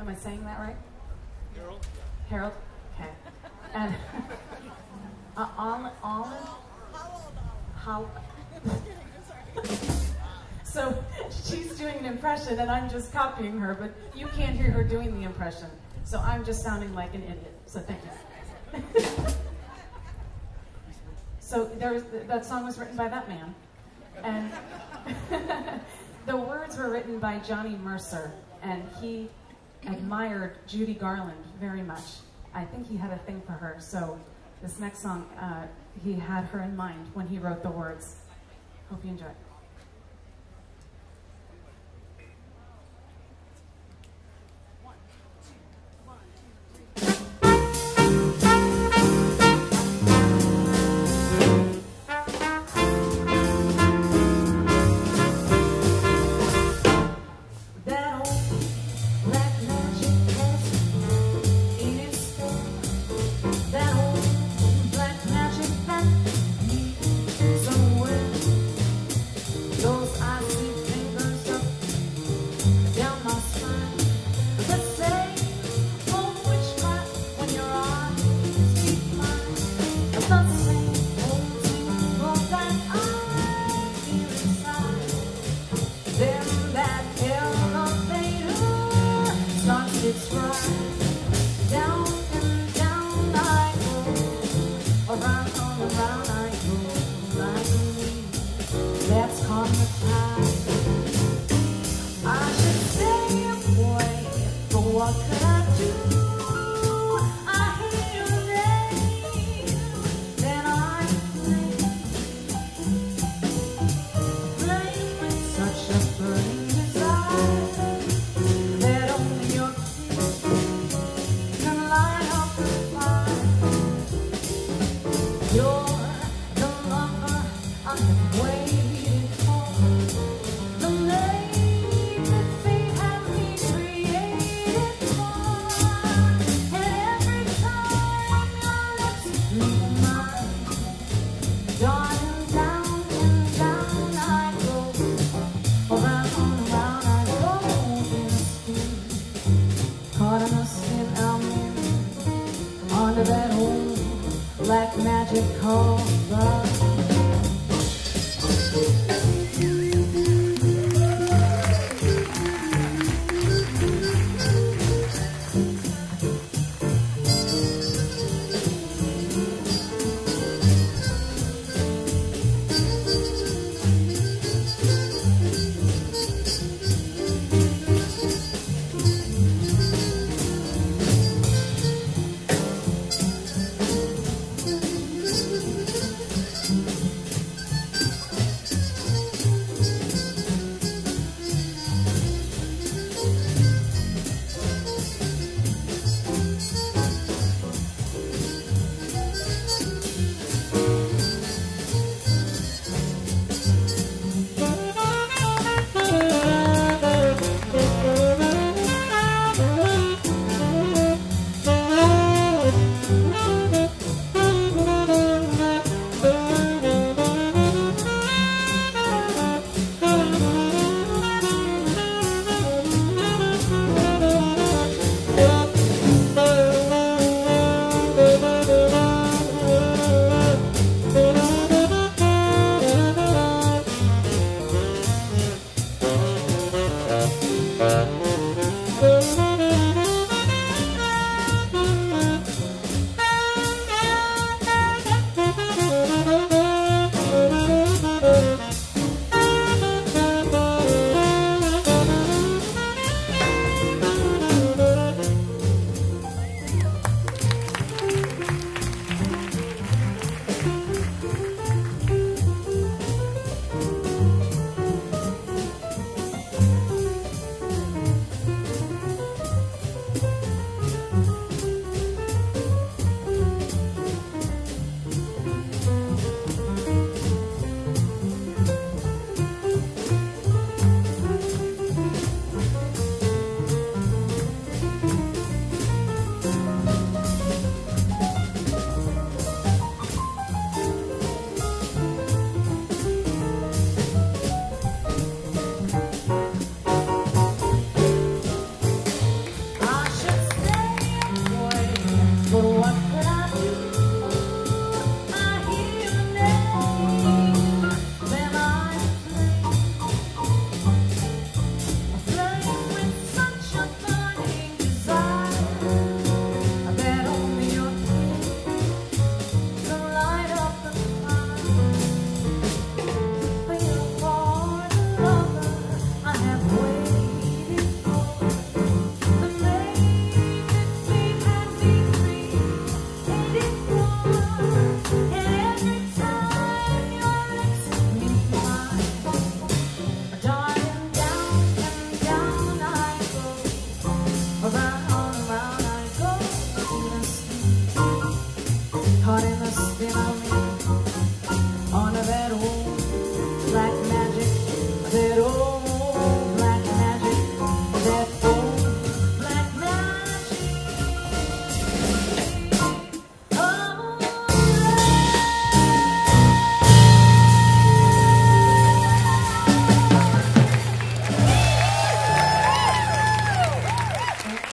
Am I saying that right? Harold. Harold? Okay. And uh, Olive, Olive? How? so she's doing an impression and I'm just copying her, but you can't hear her doing the impression. So I'm just sounding like an idiot. So thank you. so there was, that song was written by that man. And the words were written by Johnny Mercer, and he admired Judy Garland very much. I think he had a thing for her, so this next song, uh, he had her in mind when he wrote the words. Hope you enjoy. what can I do? Under that old black magic called love.